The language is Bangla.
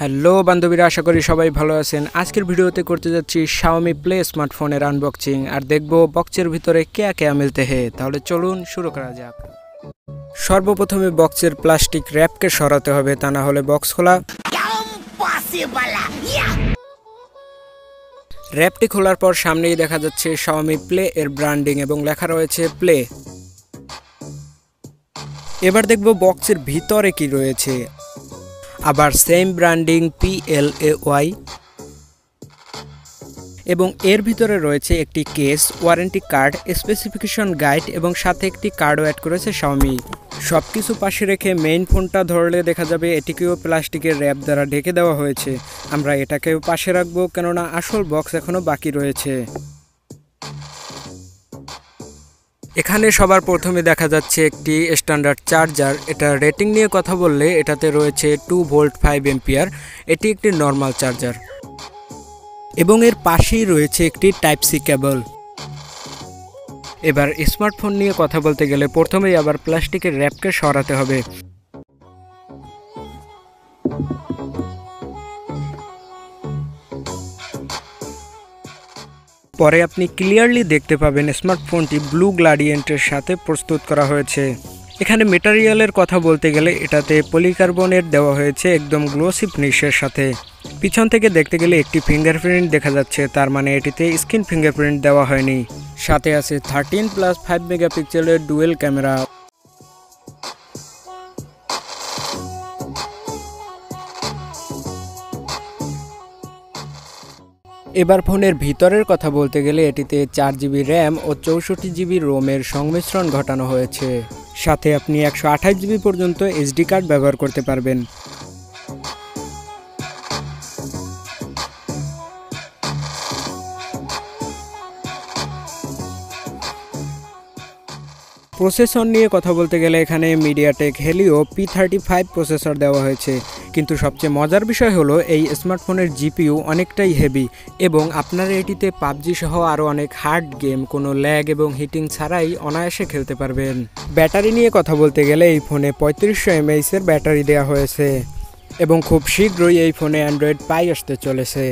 হ্যালো বান্ধবীরা, আশা করি সবাই ভালো আছেন। আজকের ভিডিওতে করতে যাচ্ছি শাওমি প্লে স্মার্টফোনের আনবক্সিং আর দেখব বক্সের ভিতরে কেয়া কেয়া মিলতে হে তাহলে চলুন শুরু করা যাক। সর্বপ্রথমে বক্সের প্লাস্টিক র্যাপকে সরাতে হবে, তা না হলে বক্স খোলা। র্যাপটি খোলার পর সামনেই দেখা যাচ্ছে শাওমি প্লে এর ব্র্যান্ডিং এবং লেখা রয়েছে প্লে এবার দেখব বক্সের ভিতরে কি রয়েছে। আবার same branding P L A Y এবং এর ভিতরে রয়েছে একটি case warranty card specification guide এবং সাথে একটি কার্ডও অ্যাড করেছে শাওমি সব কিছু পাশে রেখে মেইন ফোনটা ধরলে দেখা যাবে এটিকেও প্লাস্টিকের র্যাপ দ্বারা ঢেকে দেওয়া হয়েছে। আমরা এটাকেও পাশে রাখব, কেননা আসল বক্স এখনও বাকি রয়েছে। এখানে সবার প্রথমে দেখা যাচ্ছে একটি স্ট্যান্ডার্ড চার্জার এটা রেটিং নিয়ে কথা বললে এটাতে রয়েছে টু ভোল্ট ফাইভ এম্পিয়ার এটি একটি নর্মাল চার্জার এবং এর পাশেই রয়েছে একটি টাইপ সি কেবল এবার স্মার্টফোন নিয়ে কথা বলতে গেলে প্রথমেই আবার প্লাস্টিকের র্যাপকে সরাতে হবে। পরে আপনি ক্লিয়ারলি দেখতে পাবেন স্মার্টফোনটি ব্লু গ্লাডিয়েন্টের সাথে প্রস্তুত করা হয়েছে। এখানে মেটারিয়ালের কথা বলতে গেলে এটাতে পলিকার্বনের দেওয়া হয়েছে একদম গ্লোসি ফিনিশের সাথে। পিছন থেকে দেখতে গেলে একটি ফিঙ্গারপ্রিন্ট দেখা যাচ্ছে, তার মানে এটিতে স্ক্রিন ফিঙ্গারপ্রিন্ট দেওয়া হয়নি। সাথে আছে থার্টিন প্লাস ফাইভ মেগাপিক্সেলের ডুয়েল ক্যামেরা এবার ফোনের ভিতরের কথা বলতে গেলে এটিতে চার জিবি র্যাম ও চৌষট্টি জিবি রোমের সংমিশ্রণ ঘটানো হয়েছে। সাথে আপনি একশো আঠাশ জিবি পর্যন্ত এসডি কার্ড ব্যবহার করতে পারবেন। প্রসেসর নিয়ে কথা বলতে গেলে এখানে MediaTek Helio P thirty five processor দেওয়া হয়েছে। কিন্তু সবচেয়ে মজার বিষয় হলো, এই স্মার্টফোনের জিপিইউ অনেকটাই হেভি এবং আপনারা এটিতে পাবজি সহ আরও অনেক হার্ড গেম কোনো ল্যাগ এবং হিটিং ছাড়াই অনায়াসে খেলতে পারবেন। ব্যাটারি নিয়ে কথা বলতে গেলে এই ফোনে পঁয়ত্রিশশো এমএইচের ব্যাটারি দেওয়া হয়েছে এবং খুব শীঘ্রই এই ফোনে অ্যান্ড্রয়েড পাই আসতে চলেছে।